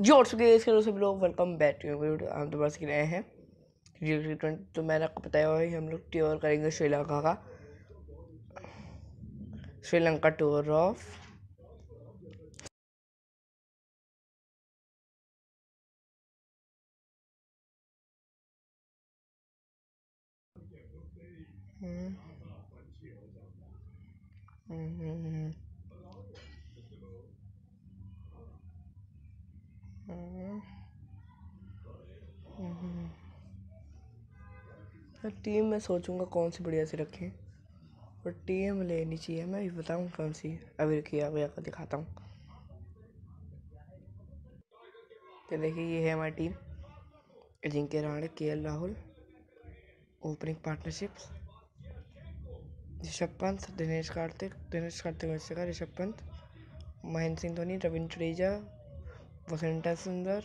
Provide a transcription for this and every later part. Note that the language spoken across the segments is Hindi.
जो सके सभी लोग वेलकम बैक टू वीडियो हम दोबारा से नए हैं। जी ट्वेंटी तो मैंने आपको बताया हुआ है हम लोग टूर करेंगे श्रीलंका का। Sri Lanka tour of hmm hmm hmm. Team में सोचूँगा कौन सी बढ़िया से रखें। और टीम लेनी चाहिए, मैं भी बताऊँ कौन सी। अभी हुआ को दिखाता हूँ। तो देखिए, ये है हमारी team Ajinkya Rahane K L Rahul opening partnerships Rishabh Pant, Dinesh Karthik Dinesh Karthik Rishabh Pant, Mahendra Singh Dhoni, Ravindra Jadeja Vasanta Sundar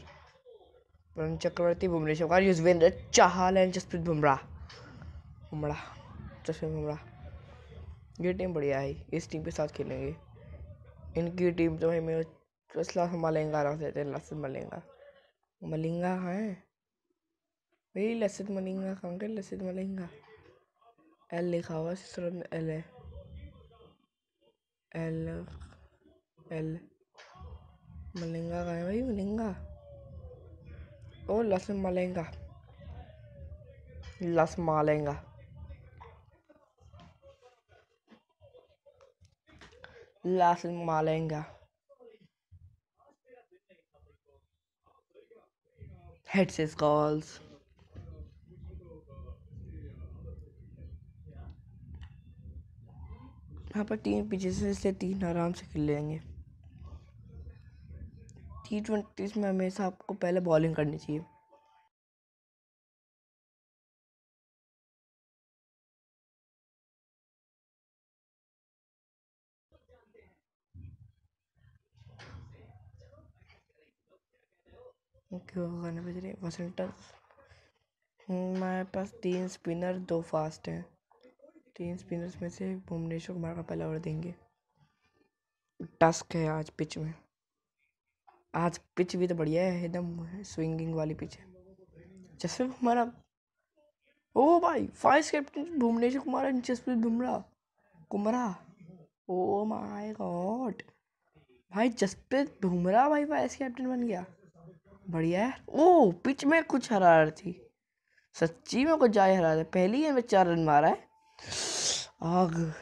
Varun Chakravarthy Bhuvneshwar Kumar Yuzvendra Chahal and Jasprit Bumrah. Bumrah, Jasprit Bumrah. ये टीम बढ़िया है, इस टीम के साथ खेलेंगे। इनकी टीम तो भाई मेरे लास्ट मलेंगा रहा थे लसित मलिंगा। मलिंगा कहाँ है? भाई, लसित मलिंगा कहाँ के लसित मलिंगा। एल लिखा हुआ सिस्टर एल है। एल एल मलिंगा का है भाई मलिंगा ओ लस मलेंगा लस मालेंगा लस मालेंगा heads calls यहाँ पर तीन पीछे से तीन आराम से खेल लेंगे। टी ट्वेंटीज़ में हमेशा आपको पहले बॉलिंग करनी चाहिए। करने बज रही वॉशिंगटन हमारे पास तीन स्पिनर दो फास्ट हैं। तीन स्पिनर्स में से भुवनेश्वर कुमार का पहला ओवर देंगे। टस्क है आज पिच में। आज पिच भी तो बढ़िया है, एकदम स्विंगिंग वाली पिच है। जैसे हमारा, ओ भाई vice captain Bhuvneshwar Kumar and Jasprit Bumrah Kumar, oh my God भाई जसप्रीत बुमराह भाई वाइस कैप्टन बन गया। बढ़िया है। ओ, पिच में कुछ हरार थी। सच्ची में कुछ जाए हरा था पहली है में चार रन मारा है। आग।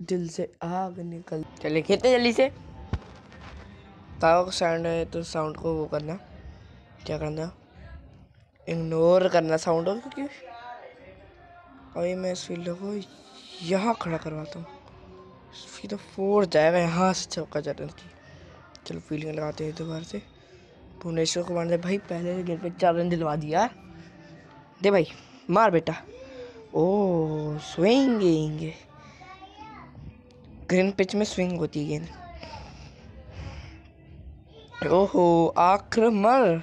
दिल से आग निकल। चले खेते जल्दी से। का साउंड है तो साउंड को वो करना। क्या करना? इग्नोर करना साउंड को क्योंकि अभी मैं इस फ़ील्ड को यहाँ खड़ा करवाता हूँ। सीधा फोर जाएगा यहाँ से चौका जाता की चलो फील्डिंग लगाते हैं दोबारा से। भुवनेश्वर कुमार ने भाई, पहले गेंद पे चार रन दिलवा दिया। दे भाई, मार बेटा। ओ स्विंगिंग ग्रीन पिच में स्विंग होती है गेंद। ओहो आक्रमण।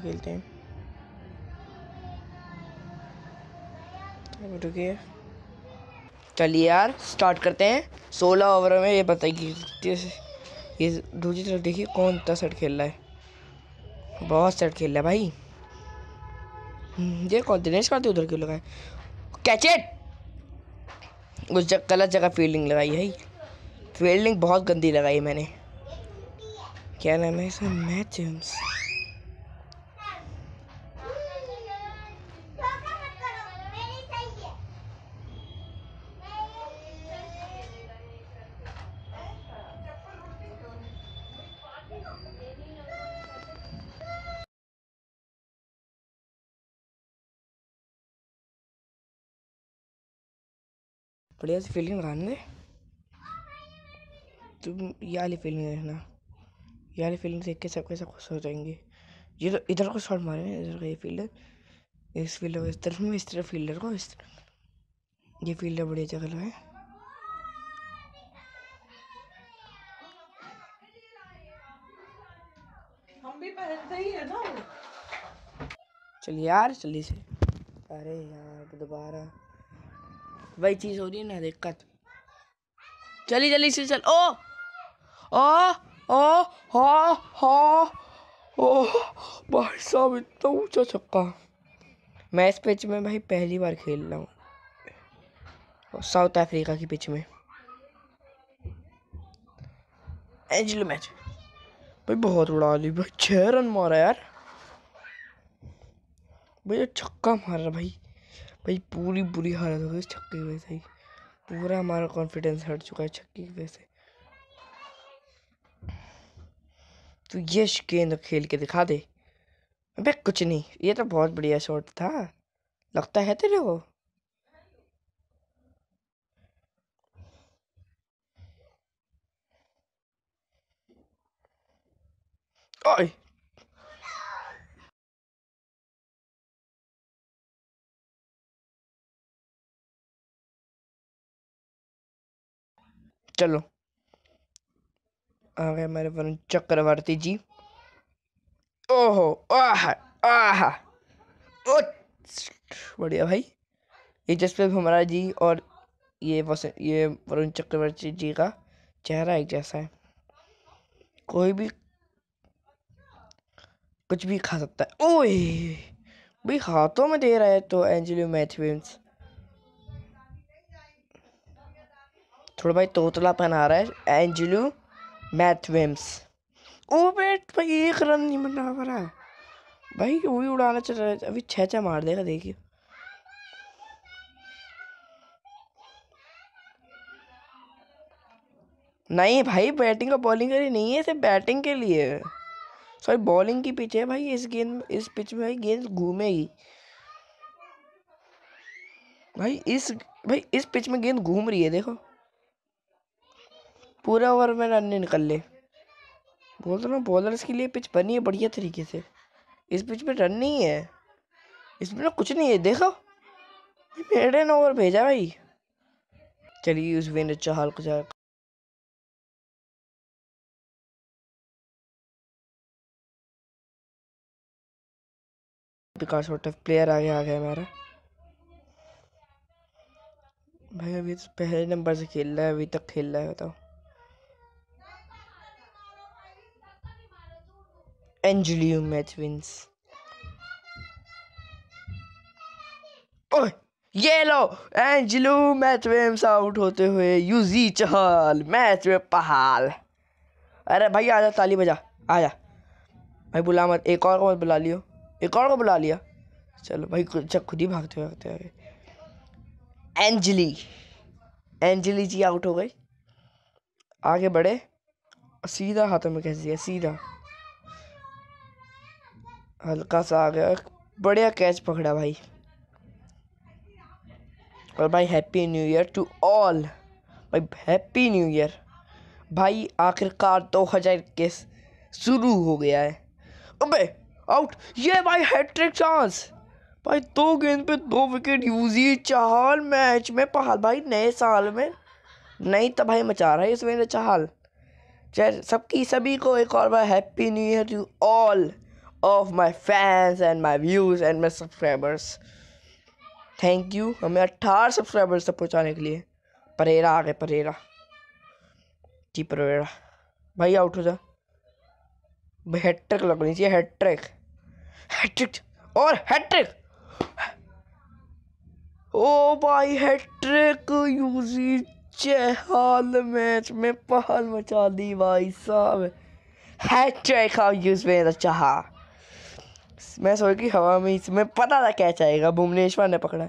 खेलते हैं। रुकिए। चलिए यार स्टार्ट करते हैं। सोलह ओवर में ये बताइए ये दूसरी तरफ़ देखिए कौन सा सेट खेल रहा है। बहुत सेट खेल रहा है भाई। हम्म, ये कौन दिनेश करते उधर क्यों लगाए? कैचेट उस जगह गलत जगह फील्डिंग लगाई है फील्डिंग बहुत गंदी लगाई मैंने। क्या नाम है सर मैच बढ़िया सी फील्डिंग लगाने तुम ये वाली फील्डिंग देखना। ये वाली फील्डिंग देख के सब सब खुश हो जाएँगे। ये तो इधर को शॉट मारे इधर का ये फील्डर इस फील्डर को इस तरफ़ में इस तरफ़ फील्डर को इस तरफ़। ये फील्डर बढ़िया जगह है हम भी पहनते ही है ना चल यार जल्दी से। अरे यार दोबारा। वही चीज़ हो रही है ना, दिक्कत। चली जल्दी से चल। ओ! ओ! ओ! हा! हा! ओ! भाई साहब, इतना ऊँचा छक्का। मैं इस पिच में भाई पहली बार खेल रहा हूँ। साउथ अफ्रीका की पिच में। Angelo match. भाई, बहुत उड़ा ली भाई, छह रन मारा यार। भैया छक्का मार रहा भाई। भाई पूरी बुरी हालत हो गई छक्के की वजह से पूरा हमारा कॉन्फिडेंस हट चुका है छक्के की वजह से। तो ये गेंद खेल के दिखा दे। अबे कुछ नहीं, ये तो बहुत बढ़िया शॉट था। लगता है तेरे को? ओए! चलो। आ गए मेरे वरुण चक्रवर्ती जी। ओहो, आह आह। बढ़िया भाई। ये जसप्रीत बुमराह जी और ये ये वरुण चक्रवर्ती जी का चेहरा एक जैसा है। कोई भी, कुछ भी खा सकता है। ओए, भाई हाथों में दे रहा है तो एंजेलो मैथविंस थोड़ा भाई, तोतला पहना रहा है, एंजेलो मैथविम्स। ओ बेट भाई, एक रन नहीं बना पा रहा है। भाई वो भी उड़ाना चल रहा है। अभी छः छः मार देगा, देखिए। नहीं भाई, बैटिंग और बॉलिंग के लिए नहीं है, सिर्फ़ बैटिंग के लिए। सॉरी, बॉलिंग की पिच है भाई, इस गेंद, इस पिच में भाई, गेंद घूमेगी। भाई, इस भाई, इस पिच में गेंद घूम रही है, देखो। पूरा ओवर में रन नहीं निकल ले। बोल रहा हूँ बॉलर्स के लिए पिच बनी है बढ़िया तरीके से। इस पिच में रन नहीं है। इसमें ना कुछ नहीं है, देखो। मेरे ने ओवर भेजा भाई। चलिए, उस वेंद्र चहल को जा विकास प्लेयर आगे आ गया हमारा। भाई, अभी तो पहले नंबर से खेल रहा है, अभी तक खेल रहा है, बताओ। एंजलियो मैच ये लो एंजलो विंस आउट होते हुए यूजी चहल मैच पहाल अरे भाई आजा ताली बजा आजा भाई बुला मत एक और को मत बुला लियो एक और को बुला लिया चलो भाई खुद ही भागते भागते आ गए एंजली एंजली जी आउट हो गई आगे बढ़े सीधा हाथों में कैसे सीधा हल्का सा आ गया। बढ़िया कैच पकड़ा भाई। और भाई happy new year to all भाई हैप्पी न्यू ईयर भाई आखिरकार दो हज़ार इक्कीस शुरू हो गया है। अबे आउट ये भाई हैट्रिक चांस भाई दो गेंद पे दो विकेट यूजी चाहल मैच में। पहाल भाई, नए साल में। नई तबाही मचा रहा है इसमें चाहल। चाहे सबकी, सभी को एक और बार happy new year to all of my fans and my views and my subscribers. Thank you हमें अट्ठारह सब्सक्राइबर्स तक पहुँचाने के लिए। परेरा आ गए, परेरा। जी, परेरा। भाई आउट हो जा। भाई हैट्रिक लगनी चाहिए हैट्रिक हैट्रिक और हैट्रिक ओ भाई हैट्रिक यूजी चहल मैच में पहल मचा दी भाई साहब। हैट्रिक और यूज़ में चाहा। मैं सोच की हवा में इसमें पता था कैच आएगा भुवनेश्वर ने पकड़ा।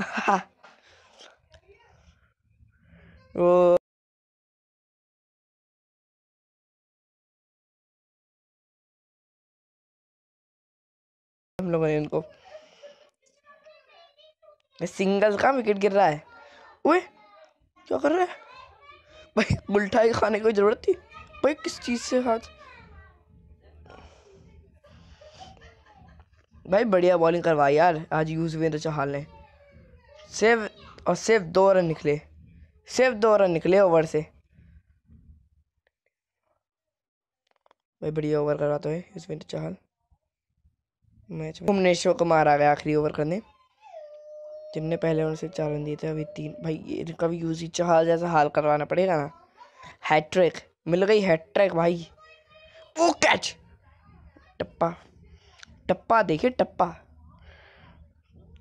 वो हम लोगों ने इनको सिंगल का विकेट गिर रहा है। ओए, क्या कर रहा है? भाई मिठाई खाने की ज़रूरत थी। भाई, किस चीज़ से हाथ भाई, बढ़िया बॉलिंग करवाई यार। आज यूजवेंद्र चहल ने सिर्फ़ और सिर्फ़ दो रन निकले। सिर्फ़ दो रन निकले ओवर से। भाई, बढ़िया ओवर करवाते हुए यूजवेंद्र चहल। मैच में भुवनेश्वर कुमार आ गया आखिरी ओवर करने। जिनने पहले उनसे चार रन दिए थे, अभी तीन। भाई इनका भी यूज़ चहाल जैसा हाल करवाना पड़ेगा ना। हैट्रिक मिल गई हैट्रिक भाई। वो कैच टप्पा। टप्पा, देखिए टप्पा।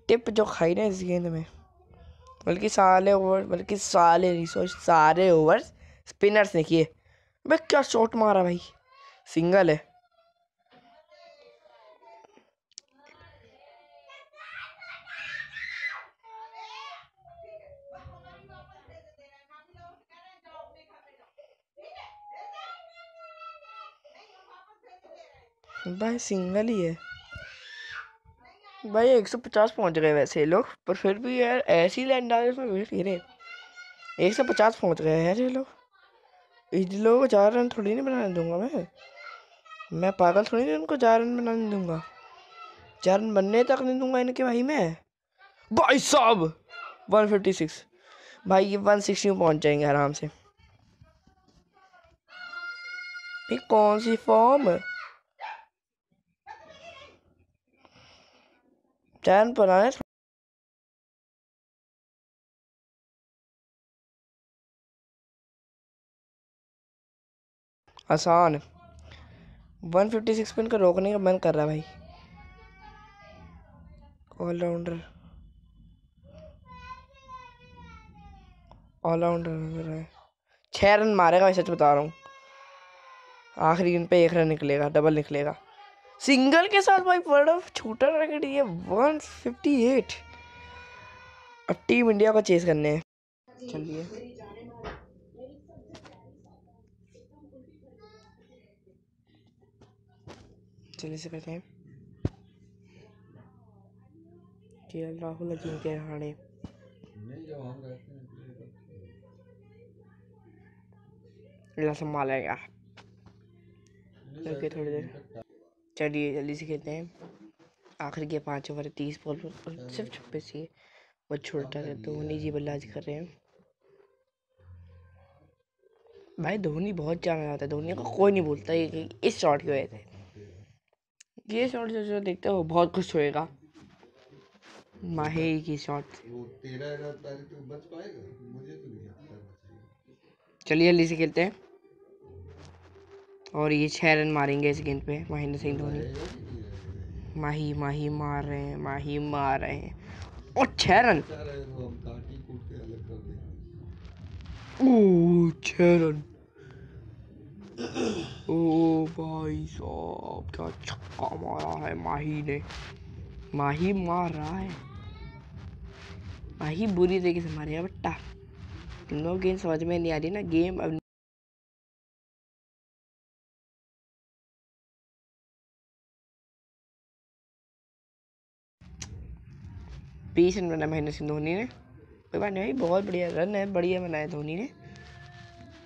टिप जो खाई ना इस गेंद में, बल्कि सारे ओवर, बल्कि सारे नहीं सोच सारे ओवर स्पिनर्स ने किए भाई क्या शॉट मारा भाई? सिंगल है। भाई सिंगल ही है। भाई 150 पहुँच गए वैसे लोग, पर फिर भी यार ऐसी लैंड डाले उसमें वेट गिरे 150 पहुँच गए यार ये लोग। इन लोगों को चार रन थोड़ी नहीं बनाने दूँगा मैं। मैं पागल थोड़ी नहीं उनको चार रन बनाने दूँगा। चार रन बनने तक नहीं दूँगा इनके भाई मैं। भाई साहब! 156 भाई, ये 160 में पहुँच जाएँगे आराम से। कौन सी फॉर्म? चैन बनाने आसान 156 स्पिन का रोकने का मन कर रहा है भाई। ऑलराउंडर ऑलराउंडर है छः रन मारेगा, मैं सच बता रहा हूँ। आखिरी गेंद पे एक रन निकलेगा डबल निकलेगा। सिंगल के साथ भाई वर्ल्ड ऑफ़ छोटा रैकेट ये 158 अब टीम इंडिया को चेस करने हैं। चलिए। चलिए से करते हैं। के राहुल अजिंक्य रहाणे संभालेगा। थोड़ी देर। चलिए जल्दी से खेलते हैं। आखिर के पाँच ओवर तीस बॉल पर सिर्फ़ छब्बीस ही बहुत छोटा है धोनी जी बल्लाज कर रहे हैं। भाई धोनी बहुत जाना जाता है धोनी को कोई नहीं बोलता ये इस शॉट की वजह से। ये शॉट जो जो देखते हो बहुत खुश होएगा। माहे की शॉट चलिए जल्दी से खेलते हैं। और ये छः रन मारेंगे इस गेंद पे, महेंद्र सिंह धोनी। माही माही मार रहे हैं, माही मार रहे हैं। और छः रन। ओ छः रन। ओ भाई साहब, क्या छक्का मारा है माही ने। माही मार रहा है। माही बुरी तरीके से मारे बट्टा। तुम लोग गेम समझ में नहीं आ रही ना, गेम अब बीस रन बनाया महेंद्र सिंह धोनी ने। कोई बात नहीं भाई, बहुत बढ़िया रन है, बढ़िया बनाया धोनी ने।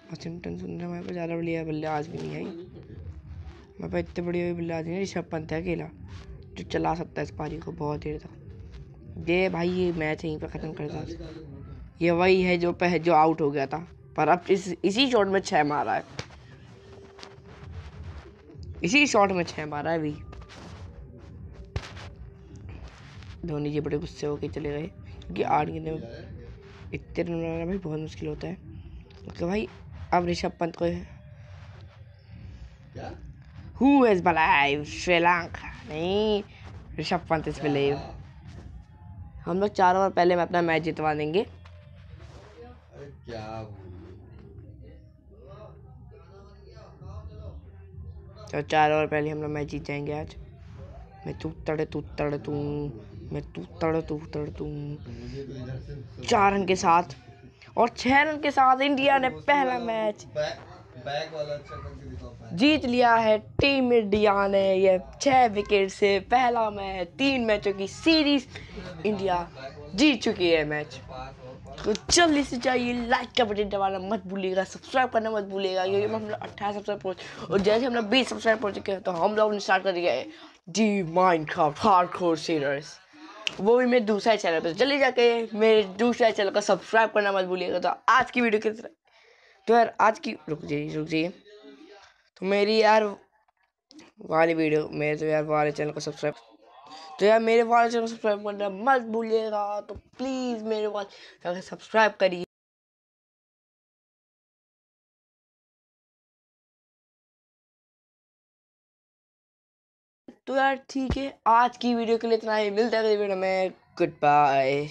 वाशिंगटन सुंदर हमारे पास ज़्यादा बढ़िया बल्लेबाज भी नहीं आई हमारे पास इतने बढ़िया बल्लेबाज नहीं ऋषभ पंत है अकेला, जो चला सकता है इस पारी को बहुत देर तक। ये भाई, ये मैच यहीं पर ख़त्म कर था ये वही है जो पह, जो आउट हो गया था। पर अब इस, इसी शॉट में छः मारा है। इसी शॉट में छः मारा है अभी। धोनी जी बड़े गुस्से होकर चले गए क्योंकि आठ गेंदे में इतने रन बनाना भाई बहुत मुश्किल होता है। तो भाई अब ऋषभ पंत को हु इज़ बलाइव श्रीलंका? नहीं ऋषभ पंत इज़ बिलीव हम लोग चार ओवर पहले में अपना मैच जितवा देंगे। तो चार ओवर पहले हम लोग मैच जीत जाएँगे आज। मैं तू तड़े तू तड़े तू। मैं तू तड़ तू तड़, तू। चार रन के साथ। और छह रन के साथ इंडिया ने पहला मैच जीत लिया है टीम इंडिया ने। ये छह विकेट से पहला मैच, तीन मैचों की सीरीज़ इंडिया जीत चुकी है मैच। तो जल्दी से जाइए लाइक का बटन दबाना मत भूलिएगा सब्सक्राइब करना मत भूलिएगा, क्योंकि हम लोग अट्ठारह सब्सक्राइब पहुँच और जैसे हम लोग बीस सब्सक्राइब पहुँच चुके हैं तो हम लोग स्टार्ट कर दिया है the Minecraft hardcore series वो भी मेरे दूसरे चैनल पर जल्दी जाके मेरे दूसरे चैनल को सब्सक्राइब करना मत भूलिएगा। तो आज की वीडियो किस तरह? तो यार, आज की रुक जाइए रुक जाइए। तो मेरी यार वाली वीडियो मेरे तो यार वाले चैनल को सब्सक्राइब तो यार मेरे वाले चैनल को सब्सक्राइब करना मत भूलिएगा। तो प्लीज़ मेरे वाले चैनल सब्सक्राइब करिए। तो यार ठीक है, आज की वीडियो के लिए इतना ही। मिलता है गुड बाय